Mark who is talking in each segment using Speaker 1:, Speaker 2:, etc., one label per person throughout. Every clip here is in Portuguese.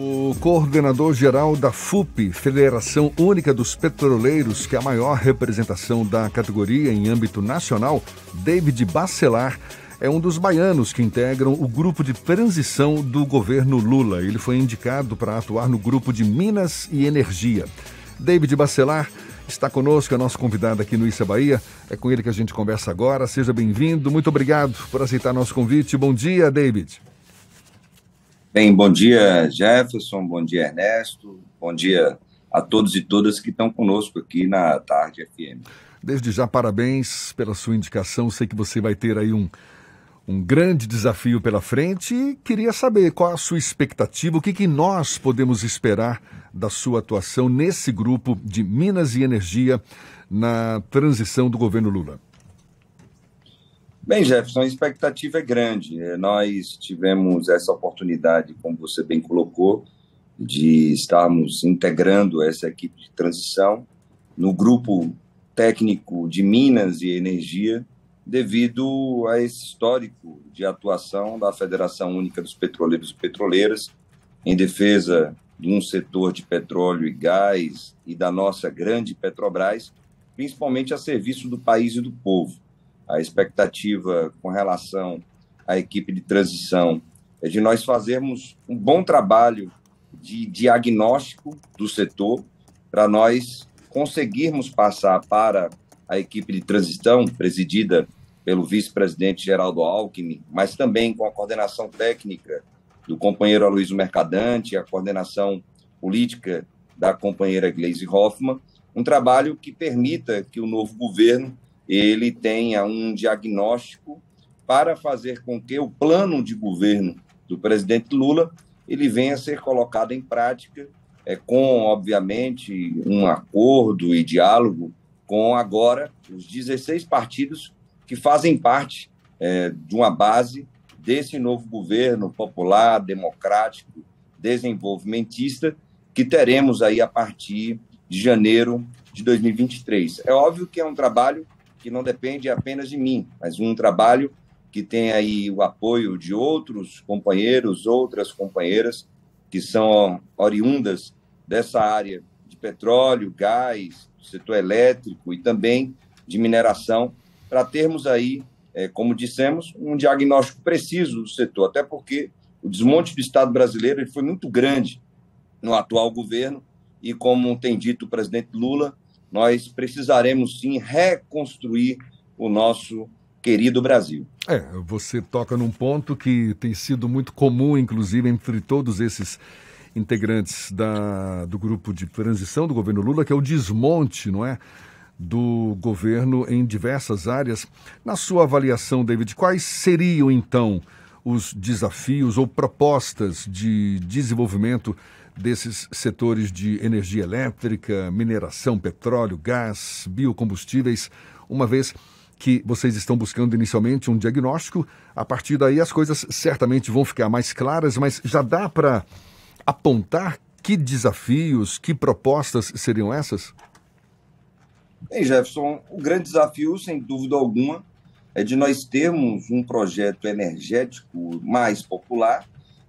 Speaker 1: O coordenador-geral da FUP, Federação Única dos Petroleiros, que é a maior representação da categoria em âmbito nacional, David Bacelar, é um dos baianos que integram o grupo de transição do governo Lula. Ele foi indicado para atuar no grupo de Minas e Energia. David Bacelar está conosco, é nosso convidado aqui no Issa Bahia. É com ele que a gente conversa agora. Seja bem-vindo. Muito obrigado por aceitar nosso convite. Bom dia, David.
Speaker 2: Bem, bom dia, Jefferson, bom dia, Ernesto, bom dia a todos e todas que estão conosco aqui na Tarde FM.
Speaker 1: Desde já, parabéns pela sua indicação. Sei que você vai ter aí um, um grande desafio pela frente e queria saber qual a sua expectativa, o que, que nós podemos esperar da sua atuação nesse grupo de Minas e Energia na transição do governo Lula.
Speaker 2: Bem, Jefferson, a expectativa é grande. É, nós tivemos essa oportunidade, como você bem colocou, de estarmos integrando essa equipe de transição no grupo técnico de Minas e Energia, devido a esse histórico de atuação da Federação Única dos Petroleiros e Petroleiras em defesa de um setor de petróleo e gás e da nossa grande Petrobras, principalmente a serviço do país e do povo. A expectativa com relação à equipe de transição é de nós fazermos um bom trabalho de diagnóstico do setor para nós conseguirmos passar para a equipe de transição presidida pelo vice-presidente Geraldo Alckmin, mas também com a coordenação técnica do companheiro Aloysio Mercadante, a coordenação política da companheira Gleisi Hoffmann, um trabalho que permita que o novo governo ele tenha um diagnóstico para fazer com que o plano de governo do presidente Lula ele venha a ser colocado em prática é, com, obviamente, um acordo e diálogo com agora os 16 partidos que fazem parte é, de uma base desse novo governo popular, democrático, desenvolvimentista que teremos aí a partir de janeiro de 2023. É óbvio que é um trabalho que não depende apenas de mim, mas um trabalho que tem aí o apoio de outros companheiros, outras companheiras que são oriundas dessa área de petróleo, gás, setor elétrico e também de mineração, para termos aí, é, como dissemos, um diagnóstico preciso do setor, até porque o desmonte do Estado brasileiro ele foi muito grande no atual governo e, como tem dito o presidente Lula, nós precisaremos sim reconstruir o nosso querido Brasil.
Speaker 1: É, você toca num ponto que tem sido muito comum, inclusive, entre todos esses integrantes da, do grupo de transição do governo Lula, que é o desmonte, não é? Do governo em diversas áreas. Na sua avaliação, David, quais seriam então os desafios ou propostas de desenvolvimento desses setores de energia elétrica, mineração, petróleo, gás, biocombustíveis, uma vez que vocês estão buscando inicialmente um diagnóstico. A partir daí as coisas certamente vão ficar mais claras, mas já dá para apontar que desafios, que propostas seriam essas?
Speaker 2: Bem, Jefferson, o grande desafio, sem dúvida alguma, é de nós termos um projeto energético mais popular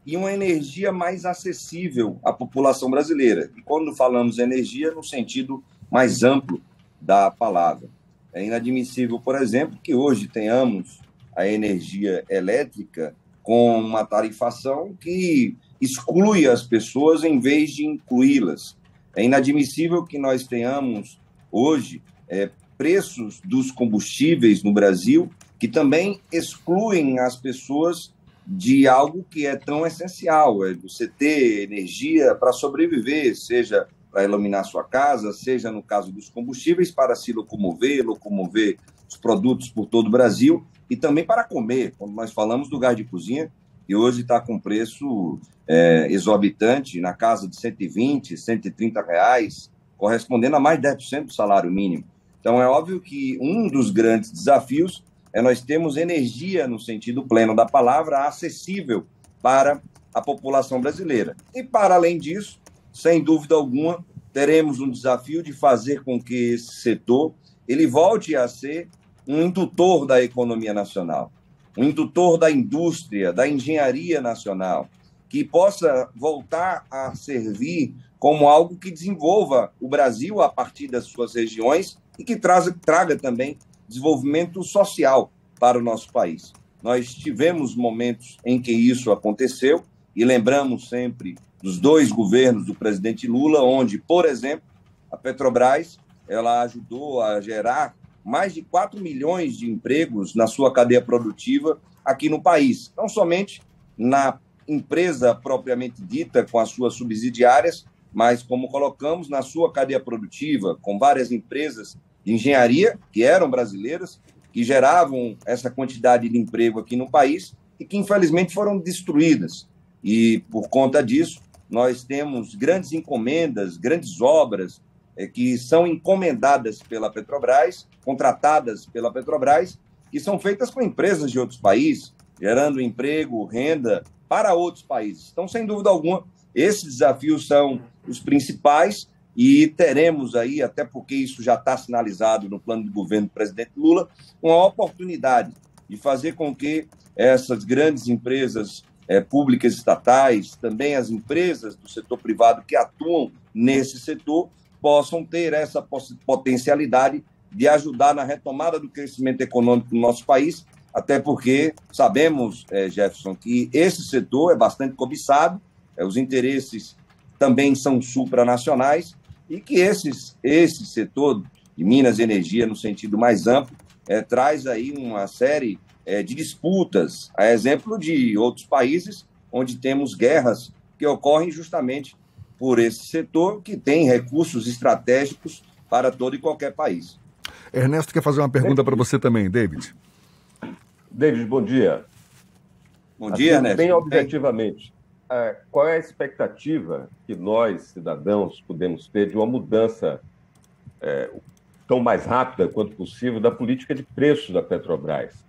Speaker 2: e uma energia mais acessível à população brasileira. E quando falamos energia, no sentido mais amplo da palavra. É inadmissível, por exemplo, que hoje tenhamos a energia elétrica com uma tarifação que exclui as pessoas em vez de incluí-las. É inadmissível que nós tenhamos hoje é, preços dos combustíveis no Brasil que também excluem as pessoas de algo que é tão essencial, é você ter energia para sobreviver, seja para iluminar sua casa, seja no caso dos combustíveis para se locomover, locomover os produtos por todo o Brasil e também para comer. Quando nós falamos do gás de cozinha, que hoje está com preço é, exorbitante, na casa de 120, 130 reais, correspondendo a mais de 10% do salário mínimo. Então, é óbvio que um dos grandes desafios é nós temos energia, no sentido pleno da palavra, acessível para a população brasileira. E, para além disso, sem dúvida alguma, teremos um desafio de fazer com que esse setor ele volte a ser um indutor da economia nacional, um indutor da indústria, da engenharia nacional. que possa voltar a servir como algo que desenvolva o Brasil a partir das suas regiões e que traga, traga também desenvolvimento social para o nosso país. Nós tivemos momentos em que isso aconteceu e lembramos sempre dos dois governos do presidente Lula, onde, por exemplo, a Petrobras ela ajudou a gerar mais de 4 milhões de empregos na sua cadeia produtiva aqui no país, não somente na empresa propriamente dita com as suas subsidiárias, mas como colocamos na sua cadeia produtiva, com várias empresas de engenharia que eram brasileiras, que geravam essa quantidade de emprego aqui no país e que infelizmente foram destruídas. E por conta disso, nós temos grandes encomendas, grandes obras é, que são encomendadas pela Petrobras, contratadas pela Petrobras, que são feitas com empresas de outros países, gerando emprego, renda para outros países. Então, sem dúvida alguma, esses desafios são os principais e teremos aí, até porque isso já está sinalizado no plano de governo do presidente Lula, uma oportunidade de fazer com que essas grandes empresas é, públicas estatais, também as empresas do setor privado que atuam nesse setor, possam ter essa potencialidade de ajudar na retomada do crescimento econômico no nosso país, até porque sabemos, é, Jefferson, que esse setor é bastante cobiçado, é, os interesses também são supranacionais, e que esses, esse setor de Minas e Energia, no sentido mais amplo, é, traz aí uma série é, de disputas, a exemplo de outros países, onde temos guerras que ocorrem justamente por esse setor que tem recursos estratégicos para todo e qualquer país.
Speaker 1: Ernesto quer fazer uma pergunta para você também, David.
Speaker 3: David, bom dia.
Speaker 2: Bom dia, assim, Ernesto.
Speaker 3: Bem objetivamente, qual é a expectativa que nós, cidadãos, podemos ter de uma mudança é, tão mais rápida quanto possível da política de preços da Petrobras?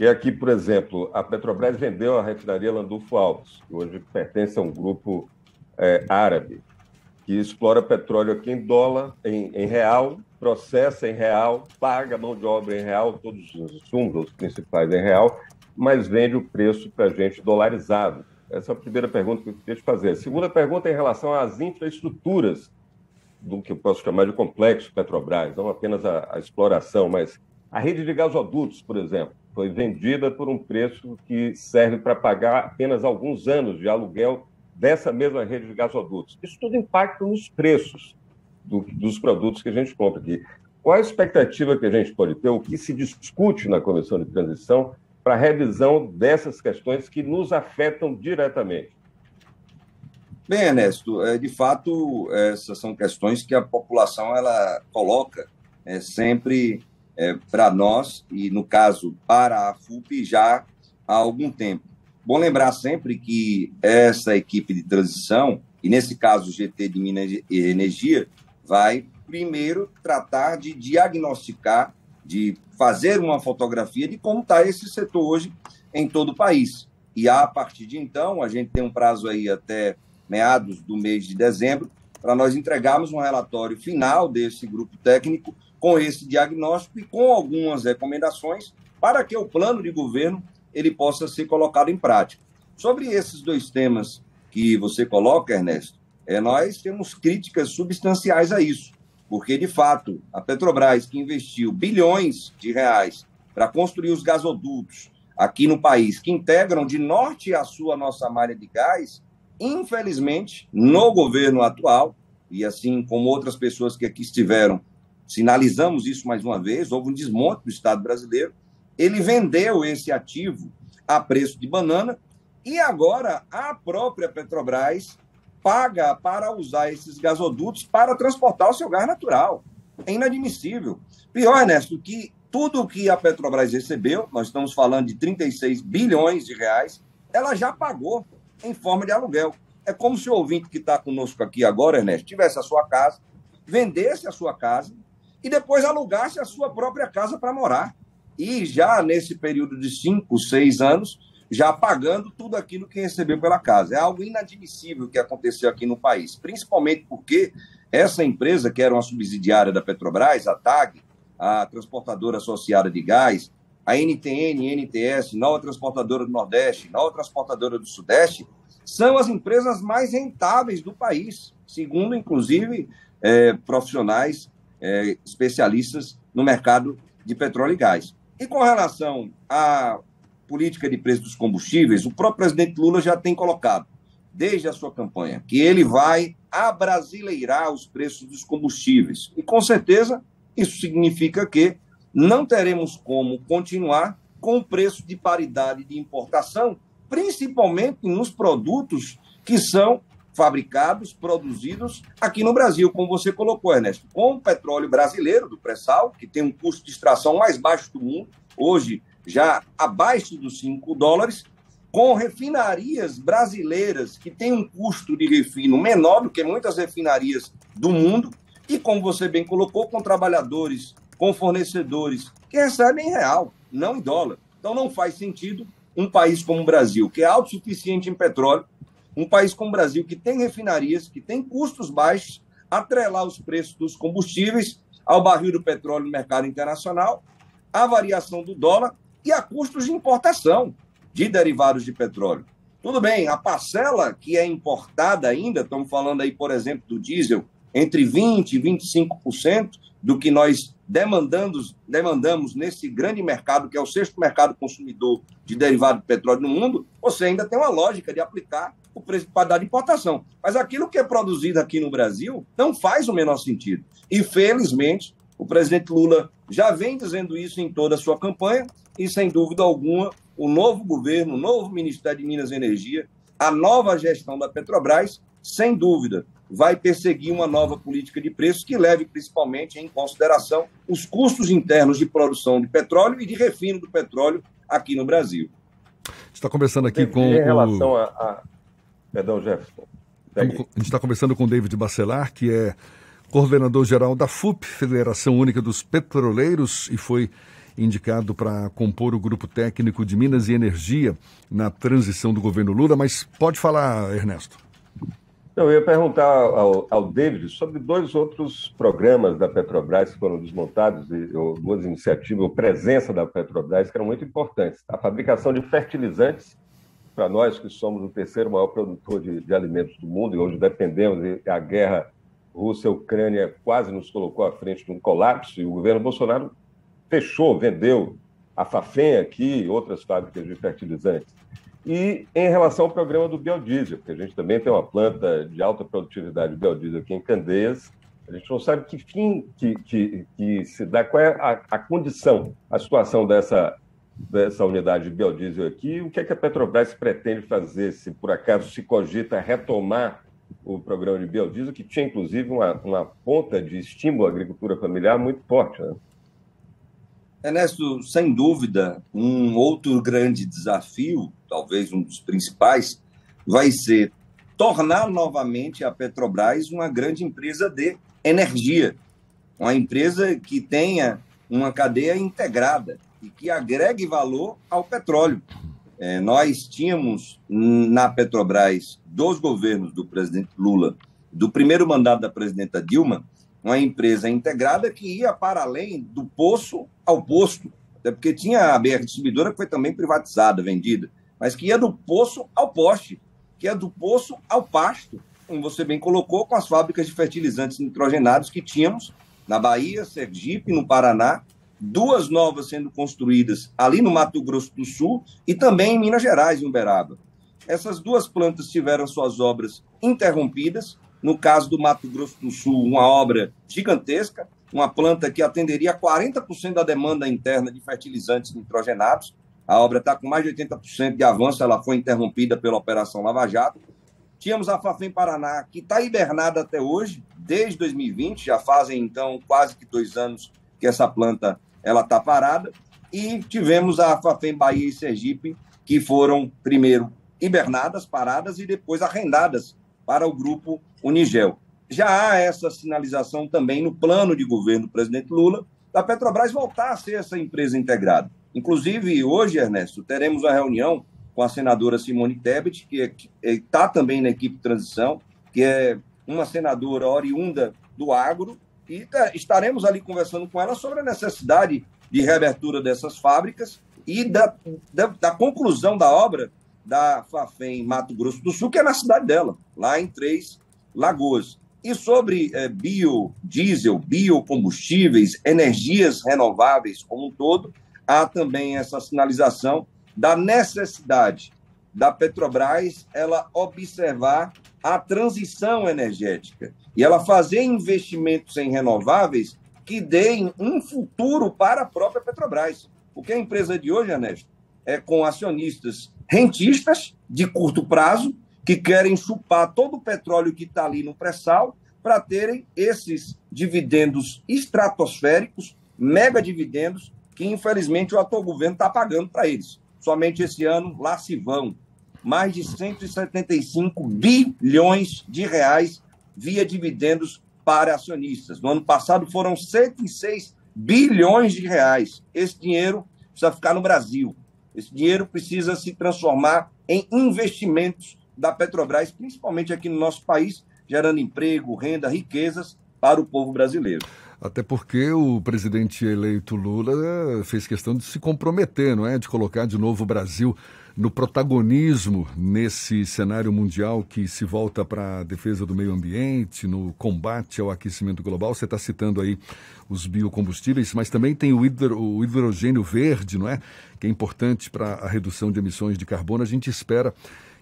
Speaker 3: que aqui, por exemplo, a Petrobras vendeu a refinaria Landulfo Alves, que hoje pertence a um grupo é, árabe, que explora petróleo aqui em dólar, em, em, real, processa em real, paga mão de obra em real, todos os insumos, os principais em real, mas vende o preço para a gente dolarizado. Essa é a primeira pergunta que eu queria te fazer. A segunda pergunta é em relação às infraestruturas do que eu posso chamar de complexo Petrobras, não apenas a, a exploração, mas a rede de gasodutos, por exemplo foi vendida por um preço que serve para pagar apenas alguns anos de aluguel dessa mesma rede de gasodutos. Isso tudo impacta nos preços do, dos produtos que a gente compra aqui. Qual a expectativa que a gente pode ter, o que se discute na comissão de transição para a revisão dessas questões que nos afetam diretamente?
Speaker 2: Bem, Ernesto, é, de fato, essas são questões que a população ela coloca é, sempre é, para nós e, no caso, para a FUP já há algum tempo. Bom lembrar sempre que essa equipe de transição, e nesse caso o GT de Minas e Energia, vai primeiro tratar de diagnosticar, de fazer uma fotografia de como está esse setor hoje em todo o país. E a partir de então, a gente tem um prazo aí até meados do mês de dezembro, para nós entregarmos um relatório final desse grupo técnico com esse diagnóstico e com algumas recomendações para que o plano de governo ele possa ser colocado em prática. Sobre esses dois temas que você coloca, Ernesto, é, nós temos críticas substanciais a isso, porque, de fato, a Petrobras, que investiu bilhões de reais para construir os gasodutos aqui no país, que integram de norte a sul a nossa malha de gás, infelizmente, no governo atual, e assim como outras pessoas que aqui estiveram sinalizamos isso mais uma vez, houve um desmonte do Estado brasileiro, ele vendeu esse ativo a preço de banana e agora a própria Petrobras paga para usar esses gasodutos para transportar o seu gás natural. É inadmissível. Pior, Ernesto, que tudo que a Petrobras recebeu, nós estamos falando de 36 bilhões de reais, ela já pagou em forma de aluguel. É como se o ouvinte que está conosco aqui agora, Ernesto, tivesse a sua casa, vendesse a sua casa, e depois alugasse a sua própria casa para morar. E já nesse período de cinco, seis anos, já pagando tudo aquilo que recebeu pela casa. É algo inadmissível que aconteceu aqui no país, principalmente porque essa empresa, que era uma subsidiária da Petrobras, a TAG, a Transportadora Associada de Gás, a NTN, NTS, Nova Transportadora do Nordeste, Nova Transportadora do Sudeste, são as empresas mais rentáveis do país, segundo, inclusive, é, profissionais é, especialistas no mercado de petróleo e gás. E com relação à política de preço dos combustíveis, o próprio presidente Lula já tem colocado, desde a sua campanha, que ele vai abrasileirar os preços dos combustíveis. E com certeza isso significa que não teremos como continuar com o preço de paridade de importação, principalmente nos produtos que são fabricados, produzidos aqui no Brasil, como você colocou, Ernesto, com o petróleo brasileiro, do pré-sal, que tem um custo de extração mais baixo do mundo, hoje já abaixo dos 5 dólares, com refinarias brasileiras que têm um custo de refino menor do que muitas refinarias do mundo, e como você bem colocou, com trabalhadores, com fornecedores que recebem em real, não em dólar. Então não faz sentido um país como o Brasil, que é autossuficiente em petróleo, um país como o Brasil, que tem refinarias, que tem custos baixos, atrelar os preços dos combustíveis ao barril do petróleo no mercado internacional, a variação do dólar e a custos de importação de derivados de petróleo. Tudo bem, a parcela que é importada ainda, estamos falando aí, por exemplo, do diesel, entre 20% e 25% do que nós demandamos, demandamos nesse grande mercado, que é o sexto mercado consumidor de derivado de petróleo no mundo, você ainda tem uma lógica de aplicar o preço paridade de importação. Mas aquilo que é produzido aqui no Brasil não faz o menor sentido. E, felizmente, o presidente Lula já vem dizendo isso em toda a sua campanha, e, sem dúvida alguma, o novo governo, o novo Ministério de Minas e Energia, a nova gestão da Petrobras, sem dúvida, vai perseguir uma nova política de preços que leve principalmente em consideração os custos internos de produção de petróleo e de refino do petróleo aqui no Brasil.
Speaker 1: Está conversando aqui com.
Speaker 3: Em relação o... a, a. Perdão, Jefferson.
Speaker 1: A gente está conversando com o David Bacelar, que é coordenador-geral da FUP, Federação Única dos Petroleiros, e foi indicado para compor o grupo técnico de Minas e Energia na transição do governo Lula. Mas pode falar, Ernesto.
Speaker 3: Eu ia perguntar ao, ao, David sobre dois outros programas da Petrobras que foram desmontados, e, ou duas iniciativas, ou presença da Petrobras, que eram muito importantes. A fabricação de fertilizantes, para nós que somos o terceiro maior produtor de, de alimentos do mundo, e hoje dependemos, e a guerra Rússia-Ucrânia quase nos colocou à frente de um colapso, e o governo Bolsonaro fechou, vendeu a Fafem aqui e outras fábricas de fertilizantes. E em relação ao programa do biodiesel, porque a gente também tem uma planta de alta produtividade de biodiesel aqui em Candeias, a gente não sabe que fim que, que, que se dá, qual é a, a, condição, a situação dessa, dessa unidade de biodiesel aqui, o que é que a Petrobras pretende fazer, se por acaso se cogita retomar o programa de biodiesel, que tinha inclusive uma, uma ponta de estímulo à agricultura familiar muito forte. Né?
Speaker 2: Ernesto, sem dúvida, um outro grande desafio, talvez um dos principais, vai ser tornar novamente a Petrobras uma grande empresa de energia, uma empresa que tenha uma cadeia integrada e que agregue valor ao petróleo. É, nós tínhamos na Petrobras, dos governos do presidente Lula, do primeiro mandato da presidenta Dilma, uma empresa integrada que ia para além do poço ao posto, até porque tinha a BR Distribuidora que foi também privatizada, vendida, mas que ia do poço ao poste, que ia do poço ao pasto, como você bem colocou, com as fábricas de fertilizantes nitrogenados que tínhamos na Bahia, Sergipe, no Paraná, duas novas sendo construídas ali no Mato Grosso do Sul e também em Minas Gerais, em Uberaba. Essas duas plantas tiveram suas obras interrompidas, no caso do Mato Grosso do Sul, uma obra gigantesca, uma planta que atenderia 40% da demanda interna de fertilizantes nitrogenados. A obra está com mais de 80% de avanço, ela foi interrompida pela Operação Lava Jato. Tínhamos a Fafem Paraná, que está hibernada até hoje, desde 2020, já fazem então quase que dois anos que essa planta ela está parada. E tivemos a Fafem Bahia e Sergipe, que foram primeiro hibernadas, paradas e depois arrendadas para o grupo Unigel. Já há essa sinalização também no plano de governo do presidente Lula, da Petrobras voltar a ser essa empresa integrada. Inclusive, hoje, Ernesto, teremos uma reunião com a senadora Simone Tebet, que está é, também na equipe de transição, que é uma senadora oriunda do agro, e tá, estaremos ali conversando com ela sobre a necessidade de reabertura dessas fábricas e da, da, da conclusão da obra da Fafem Mato Grosso do Sul, que é na cidade dela, lá em Três Lagoas. E sobre é, biodiesel, biocombustíveis, energias renováveis como um todo, há também essa sinalização da necessidade da Petrobras ela observar a transição energética e ela fazer investimentos em renováveis que deem um futuro para a própria Petrobras. Porque a empresa de hoje, Ernesto, é com acionistas rentistas de curto prazo que querem chupar todo o petróleo que está ali no pré-sal para terem esses dividendos estratosféricos, mega dividendos, que infelizmente o atual governo está pagando para eles. Somente esse ano, lá se vão mais de 175 bilhões de reais via dividendos para acionistas. No ano passado foram 106 bilhões de reais. Esse dinheiro precisa ficar no Brasil. Esse dinheiro precisa se transformar em investimentos da Petrobras, principalmente aqui no nosso país, gerando emprego, renda, riquezas para o povo brasileiro.
Speaker 1: Até porque o presidente eleito Lula fez questão de se comprometer, não é? De colocar de novo o Brasil no protagonismo nesse cenário mundial que se volta para a defesa do meio ambiente, no combate ao aquecimento global. Você está citando aí os biocombustíveis, mas também tem o, hidro, o hidrogênio verde, não é? Que é importante para a redução de emissões de carbono. A gente espera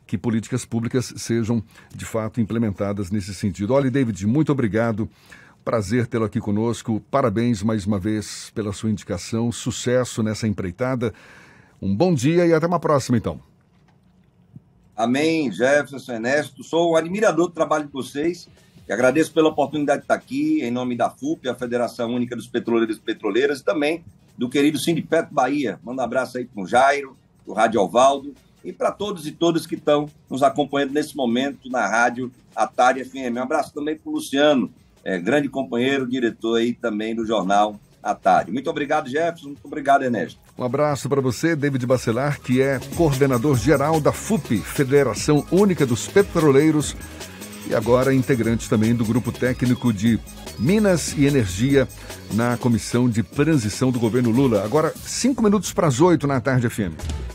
Speaker 1: que políticas públicas sejam de fato implementadas nesse sentido. Olha, David, muito obrigado. Prazer tê-lo aqui conosco. Parabéns mais uma vez pela sua indicação. Sucesso nessa empreitada. Um bom dia e até uma próxima, então.
Speaker 2: Amém, Jefferson, Ernesto. Sou um admirador do trabalho de vocês e agradeço pela oportunidade de estar aqui em nome da FUP, a Federação Única dos Petroleiros e Petroleiras, e também do querido Sindipeto Bahia. Manda um abraço aí para o Jairo, o Rádio Alvaldo e para todos e todas que estão nos acompanhando nesse momento na Rádio Atari FM. Um abraço também para o Luciano, é, grande companheiro, diretor aí também do jornal à tarde. Muito obrigado, Jefferson. Muito obrigado, Ernesto.
Speaker 1: Um abraço para você, David Bacelar, que é coordenador geral da FUP, Federação Única dos Petroleiros, e agora integrante também do grupo técnico de Minas e Energia na Comissão de Transição do governo Lula. Agora, cinco minutos para as oito na tarde, FM.